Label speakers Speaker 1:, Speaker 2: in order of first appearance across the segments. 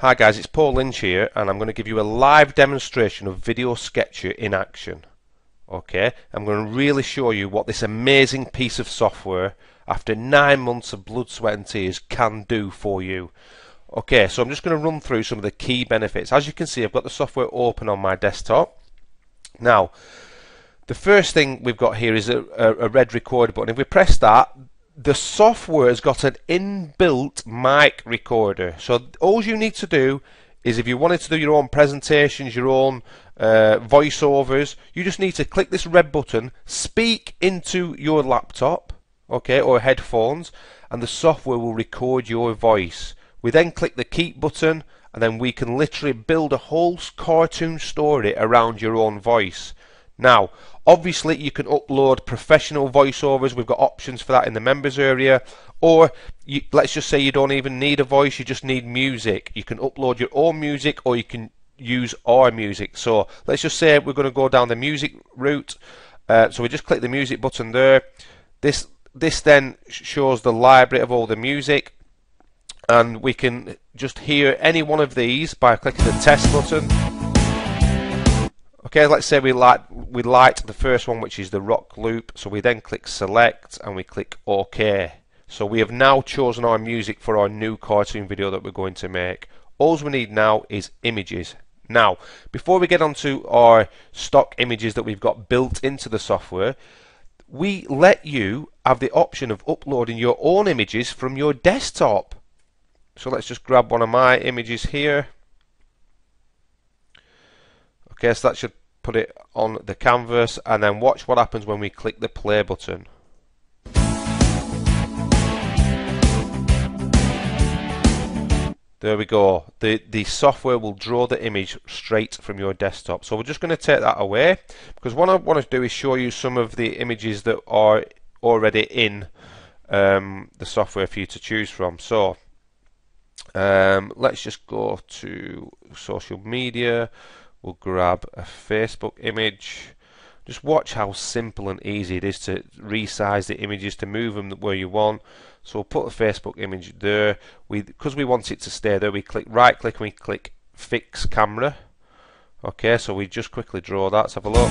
Speaker 1: Hi guys, it's Paul Lynch here and I'm going to give you a live demonstration of Video Sketcher in action. Okay, I'm going to really show you what this amazing piece of software after nine months of blood, sweat and tears can do for you. Okay, so I'm just going to run through some of the key benefits. As you can see, I've got the software open on my desktop. Now, the first thing we've got here is a, a, a red record button. If we press that, the software has got an inbuilt mic recorder. So all you need to do is if you wanted to do your own presentations, your own uh, voiceovers, you just need to click this red button, speak into your laptop, okay, or headphones, and the software will record your voice. We then click the keep button, and then we can literally build a whole cartoon story around your own voice. Now, obviously, you can upload professional voiceovers. We've got options for that in the members area. Or you, let's just say you don't even need a voice, you just need music. You can upload your own music or you can use our music. So let's just say we're going to go down the music route. Uh, so we just click the music button there. This this then shows the library of all the music and we can just hear any one of these by clicking the test button. Okay, let's say we like we liked the first one, which is the rock loop. So we then click select and we click OK. So we have now chosen our music for our new cartoon video that we're going to make. All we need now is images. Now, before we get onto our stock images that we've got built into the software, we let you have the option of uploading your own images from your desktop. So let's just grab one of my images here. Okay, so that should put it on the canvas and then watch what happens when we click the play button. There we go. The the software will draw the image straight from your desktop. So we're just going to take that away because what I want to do is show you some of the images that are already in um, the software for you to choose from. So um, let's just go to social media. We'll grab a Facebook image. Just watch how simple and easy it is to resize the images to move them where you want. So we'll put a Facebook image there. We because we want it to stay there, we click right click and we click fix camera. Okay, so we just quickly draw that. Let's have a look.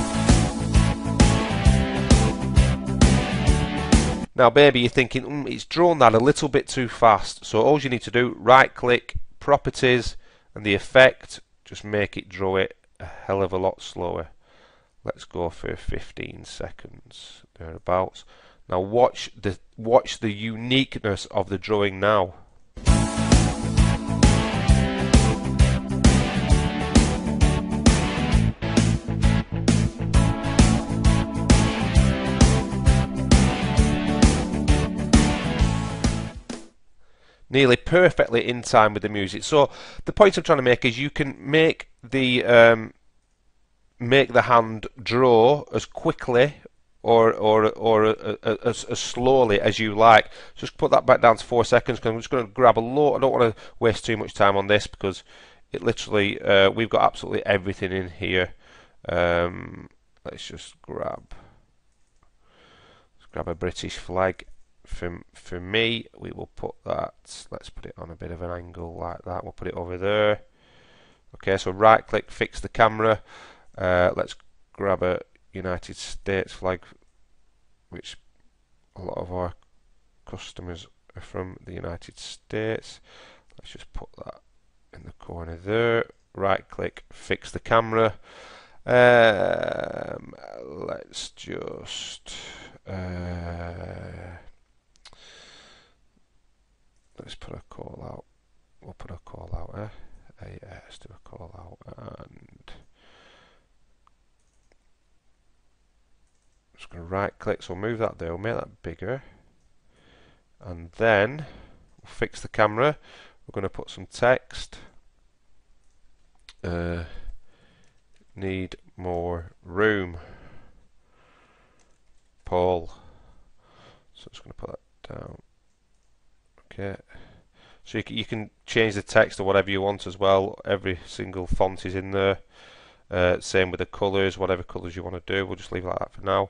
Speaker 1: Now, maybe you're thinking mm, it's drawn that a little bit too fast. So all you need to do, right click, properties, and the effect, just make it draw it a hell of a lot slower. Let's go for 15 seconds thereabouts. Now watch the watch the uniqueness of the drawing now. Nearly perfectly in time with the music. So the point I'm trying to make is you can make the um, make the hand draw as quickly or or or uh, uh, as, as slowly as you like. Just put that back down to four seconds because I'm just going to grab a lot. I don't want to waste too much time on this because it literally uh, we've got absolutely everything in here. Um, let's just grab let's grab a British flag for, for me, we will put that, let's put it on a bit of an angle like that, we'll put it over there. Okay, so right click, fix the camera. Uh, let's grab a United States flag, which a lot of our customers are from the United States. Let's just put that in the corner there. Right click, fix the camera. Um, let's just uh, let's put a call out. We'll put a call out eh? Uh, let's do a call out and just going to right click, so we'll move that there, we'll make that bigger and then we'll fix the camera. We're going to put some text. Uh, need more room. Paul. So I'm just going to put that down. Okay. So you can, you can change the text or whatever you want as well. Every single font is in there. Uh, same with the colours, whatever colours you want to do. We'll just leave it like that for now.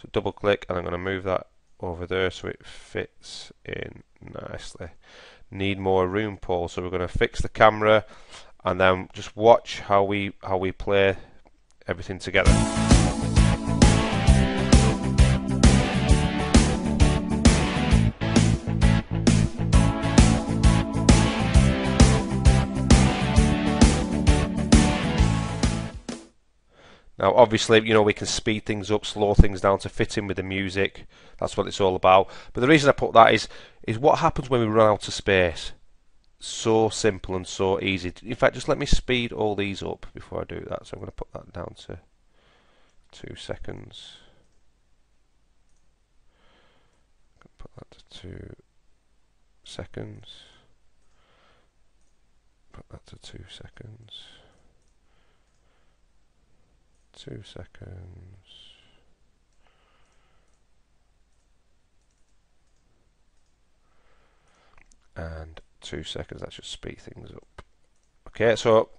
Speaker 1: So double click and I'm going to move that over there so it fits in nicely. need more room Paul so we're going to fix the camera and then just watch how we how we play everything together Now, obviously, you know, we can speed things up, slow things down to fit in with the music. That's what it's all about. But the reason I put that is, is what happens when we run out of space. So simple and so easy. In fact, just let me speed all these up before I do that. So I'm going to put that down to two seconds. Put that to two seconds. Put that to two seconds two seconds. And two seconds, that should speed things up. Okay, so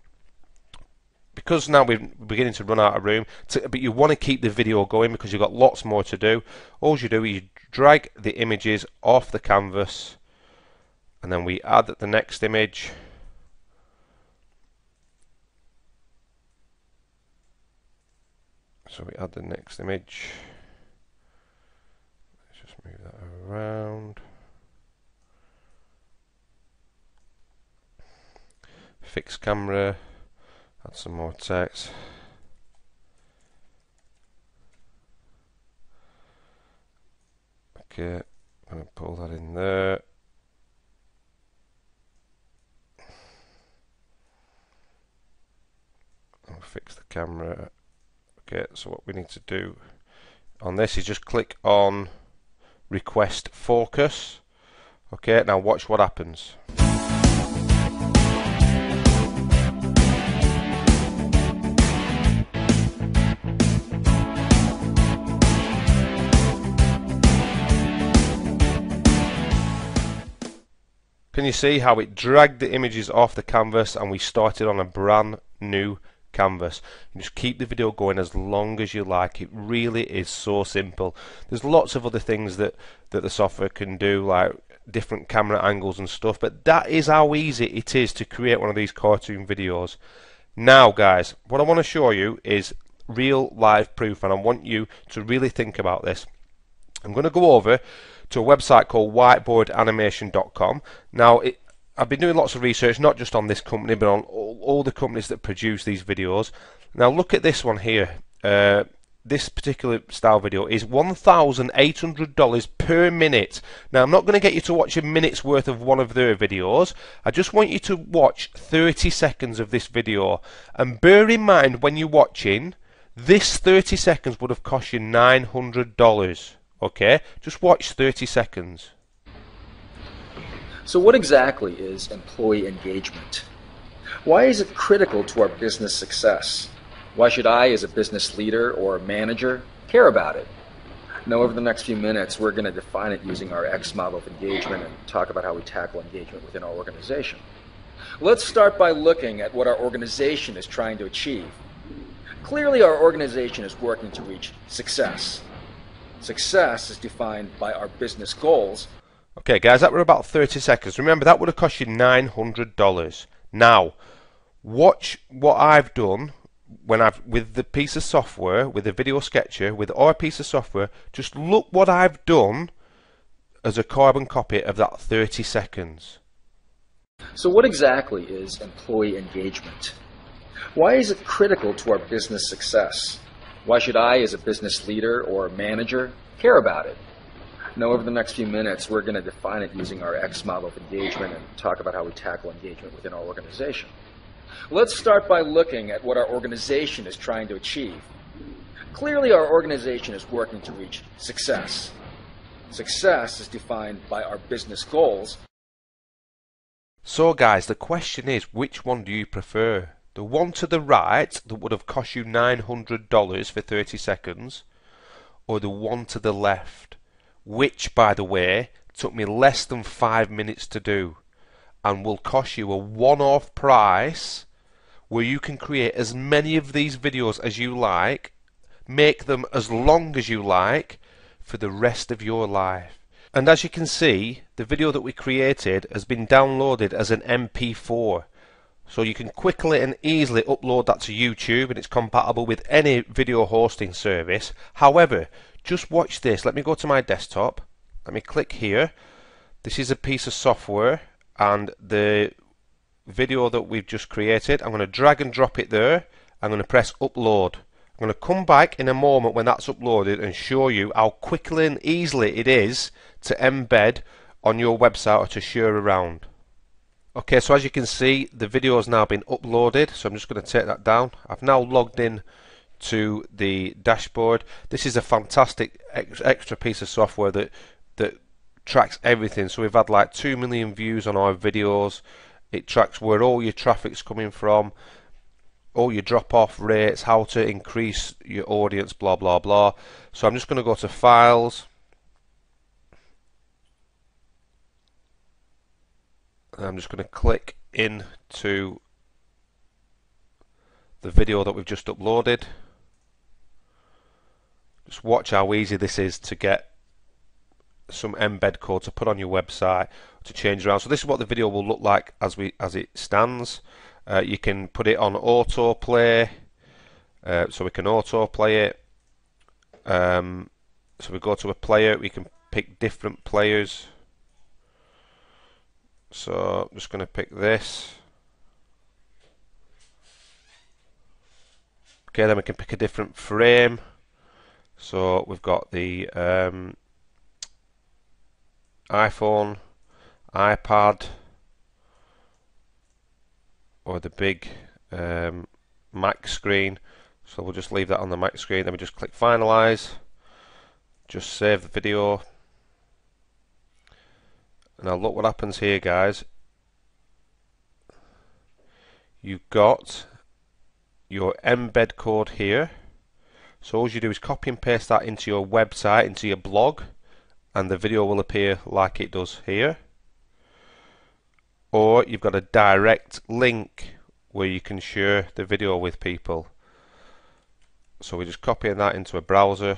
Speaker 1: because now we're beginning to run out of room, to, but you want to keep the video going because you've got lots more to do. All you do is you drag the images off the canvas and then we add the next image So we add the next image. Let's just move that around. Fix camera. Add some more text. Okay, I'm going to pull that in there. I'll fix the camera Okay, so what we need to do on this is just click on request focus. Okay, now watch what happens. Can you see how it dragged the images off the canvas and we started on a brand new canvas. Just keep the video going as long as you like. It really is so simple. There's lots of other things that, that the software can do, like different camera angles and stuff, but that is how easy it is to create one of these cartoon videos. Now, guys, what I want to show you is real live proof, and I want you to really think about this. I'm going to go over to a website called whiteboardanimation.com. Now, it, I've been doing lots of research, not just on this company, but on all, all the companies that produce these videos. Now look at this one here. Uh, this particular style video is $1,800 per minute. Now, I'm not going to get you to watch a minute's worth of one of their videos. I just want you to watch 30 seconds of this video. And bear in mind when you're watching, this 30 seconds would have cost you $900. Okay? Just watch 30 seconds.
Speaker 2: So what exactly is employee engagement? Why is it critical to our business success? Why should I, as a business leader or manager, care about it? Now, over the next few minutes, we're going to define it using our X model of engagement and talk about how we tackle engagement within our organization. Let's start by looking at what our organization is trying to achieve. Clearly, our organization is working to reach success. Success is defined by our business goals
Speaker 1: Okay guys, that were about 30 seconds. Remember, that would have cost you $900. Now, watch what I've done when I've with the piece of software, with the video sketcher, with our piece of software, just look what I've done as a carbon copy of that 30 seconds.
Speaker 2: So what exactly is employee engagement? Why is it critical to our business success? Why should I, as a business leader or manager, care about it? Now, over the next few minutes, we're going to define it using our X model of engagement and talk about how we tackle engagement within our organization. Let's start by looking at what our organization is trying to achieve. Clearly, our organization is working to reach success. Success is defined by our business goals.
Speaker 1: So, guys, the question is which one do you prefer? The one to the right that would have cost you $900 for 30 seconds, or the one to the left which, by the way, took me less than five minutes to do and will cost you a one-off price where you can create as many of these videos as you like, make them as long as you like for the rest of your life. And as you can see, the video that we created has been downloaded as an MP4. So you can quickly and easily upload that to YouTube and it's compatible with any video hosting service. However, just watch this. Let me go to my desktop. Let me click here. This is a piece of software and the video that we've just created. I'm going to drag and drop it there. I'm going to press upload. I'm going to come back in a moment when that's uploaded and show you how quickly and easily it is to embed on your website or to share around. Okay, so as you can see, the video has now been uploaded, so I'm just going to take that down. I've now logged in to the dashboard. This is a fantastic ex extra piece of software that that tracks everything. So we've had like 2 million views on our videos. It tracks where all your traffic's coming from, all your drop off rates, how to increase your audience, blah blah blah. So I'm just going to go to files I'm just going to click into the video that we've just uploaded. Just watch how easy this is to get some embed code to put on your website to change around. So this is what the video will look like as we as it stands. Uh, you can put it on autoplay, uh, so we can autoplay it. Um, so we go to a player, we can pick different players. So I'm just going to pick this. Okay, then we can pick a different frame. So we've got the um, iPhone, iPad, or the big um, Mac screen. So we'll just leave that on the Mac screen. Then we just click finalize. Just save the video. Now look what happens here guys. You've got your embed code here. So all you do is copy and paste that into your website, into your blog, and the video will appear like it does here. Or you've got a direct link where you can share the video with people. So we're just copying that into a browser.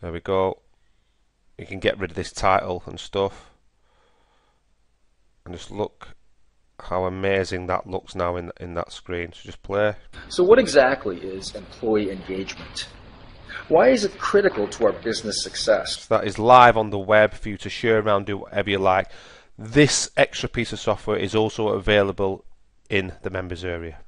Speaker 1: There we go you can get rid of this title and stuff and just look how amazing that looks now in in that screen. So just play.
Speaker 2: So what exactly is employee engagement? Why is it critical to our business success?
Speaker 1: So that is live on the web for you to share around do whatever you like. This extra piece of software is also available in the members area